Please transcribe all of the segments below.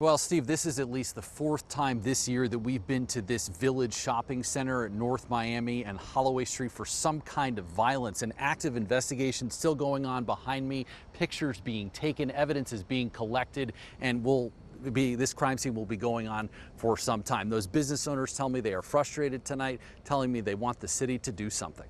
Well, Steve, this is at least the fourth time this year that we've been to this village shopping center at North Miami and Holloway Street for some kind of violence. An active investigation still going on behind me, pictures being taken, evidence is being collected, and will be this crime scene will be going on for some time. Those business owners tell me they are frustrated tonight, telling me they want the city to do something.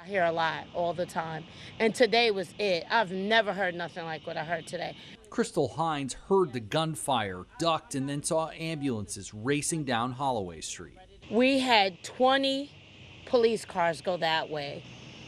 I hear a lot all the time. And today was it. I've never heard nothing like what I heard today. Crystal Hines heard the gunfire, ducked, and then saw ambulances racing down Holloway Street. We had 20 police cars go that way,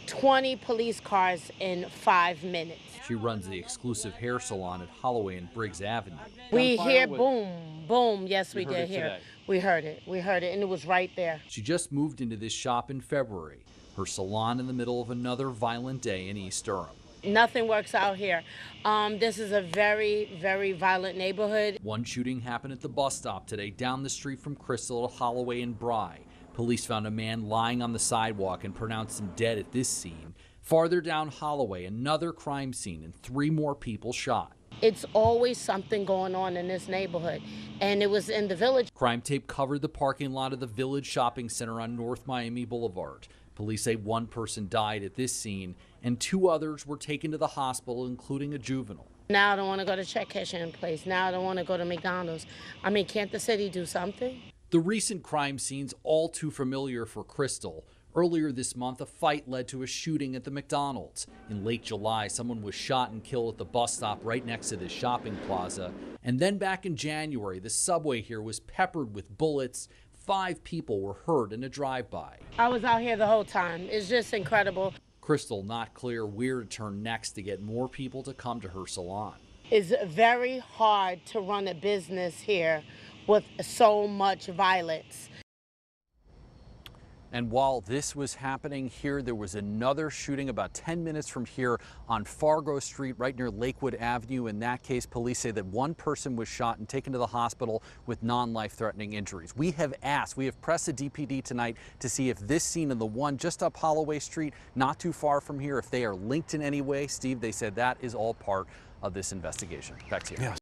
20 police cars in five minutes. She runs the exclusive hair salon at Holloway and Briggs Avenue. We Gunfire hear was- boom, boom. Yes, we heard did hear. today. it. We heard it. We heard it, and it was right there. She just moved into this shop in February, her salon in the middle of another violent day in East Durham. Nothing works out here. Um, this is a very, very violent neighborhood. One shooting happened at the bus stop today down the street from Crystal Holloway and Bry. Police found a man lying on the sidewalk and pronounced him dead at this scene. Farther down Holloway, another crime scene and three more people shot. It's always something going on in this neighborhood, and it was in the village. Crime tape covered the parking lot of the Village Shopping Center on North Miami Boulevard. Police say one person died at this scene and two others were taken to the hospital, including a juvenile. Now I don't want to go to check cashing place. Now I don't want to go to McDonald's. I mean, can't the city do something? The recent crime scenes all too familiar for Crystal. Earlier this month, a fight led to a shooting at the McDonald's. In late July, someone was shot and killed at the bus stop right next to this shopping plaza. And then back in January, the subway here was peppered with bullets. Five people were hurt in a drive by. I was out here the whole time. It's just incredible. Crystal not clear where to turn next to get more people to come to her salon. It's very hard to run a business here with so much violence. And while this was happening here, there was another shooting about 10 minutes from here on Fargo Street, right near Lakewood Avenue. In that case, police say that one person was shot and taken to the hospital with non-life threatening injuries. We have asked, we have pressed the DPD tonight to see if this scene and the one just up Holloway Street, not too far from here, if they are linked in any way. Steve, they said that is all part of this investigation. Back to you.